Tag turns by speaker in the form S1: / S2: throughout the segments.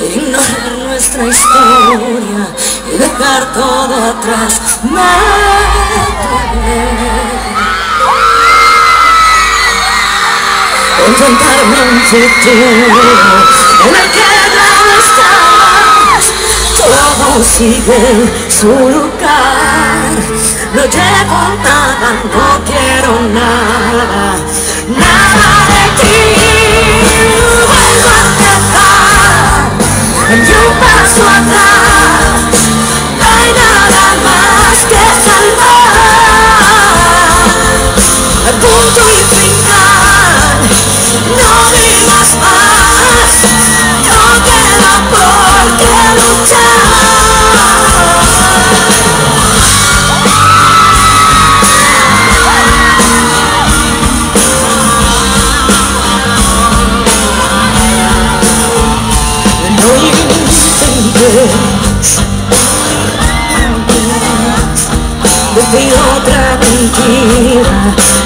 S1: Ignorar nuestra historia y dejar todo atrás. Me Inventarme un futuro en el que no estás. Todo sigue en su lugar. No llevo nada, no quiero nada, nada de ti. Vuelvo a empezar en un paso atrás. No hay nada más que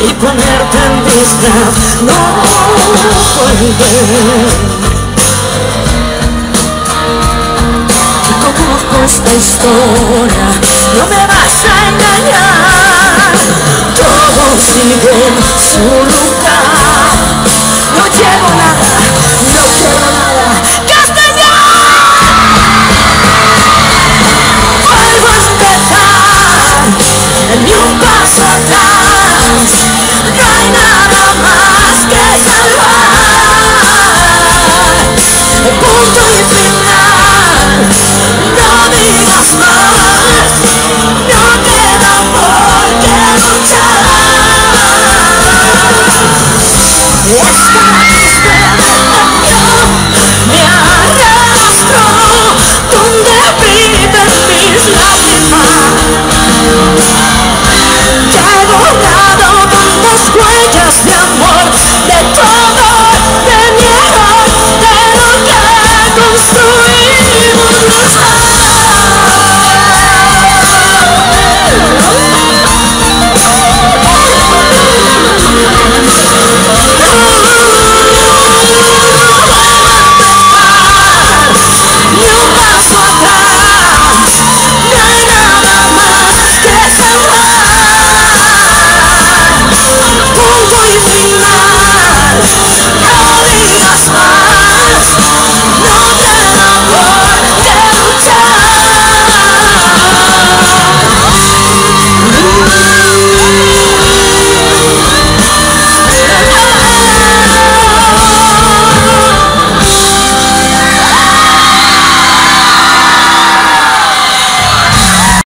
S1: y ponerte en disfraz. No puedes. Conozco esta historia, no me vas a engañar. Todo sigue su lugar. No llevo nada, no quiero nada. ¡Castellán! Vuelvo a empezar,